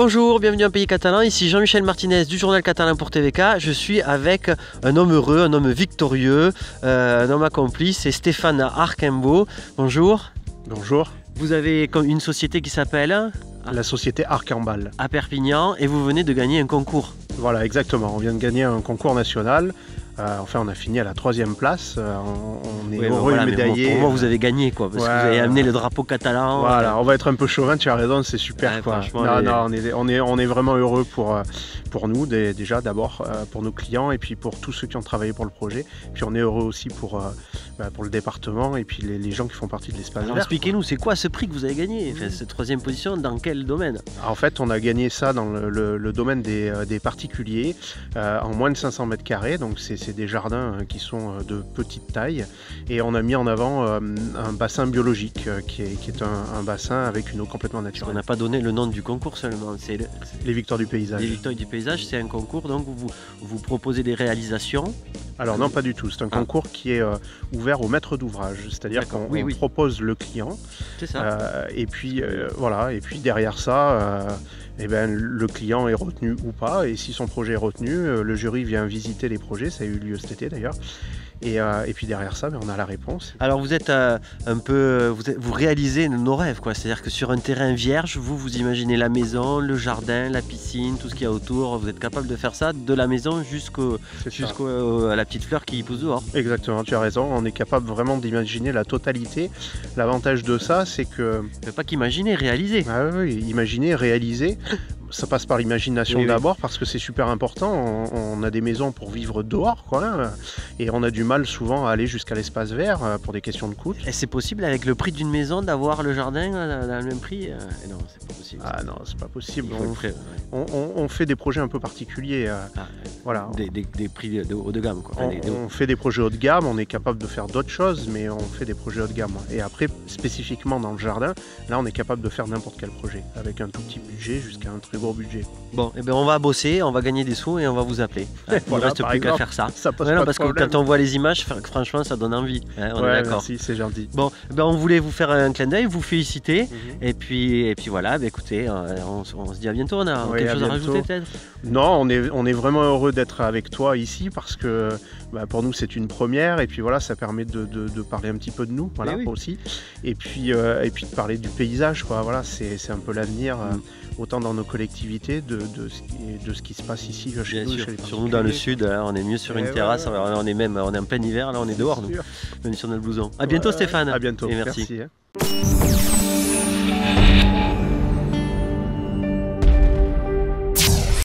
Bonjour, bienvenue en Pays Catalan, ici Jean-Michel Martinez du journal catalan pour TVK. Je suis avec un homme heureux, un homme victorieux, euh, un homme accompli, c'est Stéphane Arkembo. Bonjour. Bonjour. Vous avez une société qui s'appelle La société Arcambal. À Perpignan et vous venez de gagner un concours. Voilà, exactement. On vient de gagner un concours national euh, enfin, on a fini à la troisième place. Euh, on, est heureux et médaillé. pour moi, vous avez gagné, quoi, parce que vous avez amené le drapeau catalan. Voilà, on va être un peu chauvin, tu as raison, c'est super. quoi. on, est, on, est, on est vraiment heureux pour, euh, pour nous, déjà d'abord, pour nos clients et puis pour tous ceux qui ont travaillé pour le projet. Puis on est heureux aussi pour, bah, pour le département et puis les, gens qui font partie de l'espace. Expliquez-nous, c'est quoi ce prix que vous avez gagné? Cette troisième position, dans quel domaine? En fait, on a gagné ça dans le, domaine des, des particuliers, en moins de 500 mètres carrés, donc c'est des jardins euh, qui sont euh, de petite taille. Et on a mis en avant euh, un bassin biologique qui est, un, bassin avec une eau complètement naturelle. On n'a pas donné le nom du concours seulement. C'est les Victoires du paysage. Les Victoires du paysage, c'est un concours donc vous, vous proposez des réalisations. Alors non, pas du tout. C'est un ah. concours qui est ouvert au maître d'ouvrage, c'est-à-dire qu'on propose le client. C'est ça. et puis voilà. Et puis derrière ça eh ben, le client est retenu ou pas. Et si son projet est retenu, euh, le jury vient visiter les projets, ça a eu lieu cet été d'ailleurs. Euh, et, puis derrière ça, ben, on a la réponse. Alors vous êtes euh, un peu, vous, réalisez nos rêves, quoi. C'est-à-dire que sur un terrain vierge, vous vous imaginez la maison, le jardin, la piscine, tout ce qu'il y a autour. Vous êtes capable de faire ça de la maison jusqu'au, jusqu'à la petite fleur qui pousse dehors. Exactement, tu as raison. On est capable vraiment d'imaginer la totalité. L'avantage de ça, c'est que. Pas qu'imaginer, réaliser. Ah oui, imaginer, réaliser ça passe par l'imagination d'abord parce que c'est super important. On, a des maisons pour vivre dehors, quoi, hein. et on a du mal souvent à aller jusqu'à l'espace vert euh, pour des questions de coût. Et c'est possible avec le prix d'une maison d'avoir le jardin euh, dans le même prix euh, Non, c'est pas possible. Ah non, c'est pas possible. On, fait des projets un peu particuliers. Ah, voilà. Des, prix de, haut de gamme. Quoi. on, fait des projets haut de gamme, on est capable de faire d'autres choses, mais on fait des projets haut de gamme. Et après, spécifiquement dans le jardin, là, on est capable de faire n'importe quel projet avec un tout petit budget jusqu'à un très budget. Bon, et eh ben on va bosser, on va gagner des sous et on va vous appeler. il ne reste plus qu'à faire ça. ça parce que quand on voit les images, franchement, ça donne envie. Hein, on est d'accord. c'est gentil. Bon, eh ben on voulait vous faire un clin d'œil, vous féliciter. Mhm. et, puis, et puis voilà, ben écoutez, euh, on, se dit à bientôt. On a quelque chose à, rajouter peut-être? Non, on est, on est vraiment heureux d'être avec toi ici parce que bah, pour nous c'est une première et puis voilà, ça permet de, de, parler un petit peu de nous voilà, aussi. Et puis, euh, et puis de parler du paysage, quoi. Voilà, c'est un peu l'avenir. Euh, autant dans nos collectivités, de, de, ce qui, de, ce qui se passe ici sur nous dans le sud, hein, on est mieux sur eh une terrasse, on est même on est en plein hiver, là on est dehors, nous, même sur notre blouson. À bientôt Stéphane. À bientôt. Et merci. Hein.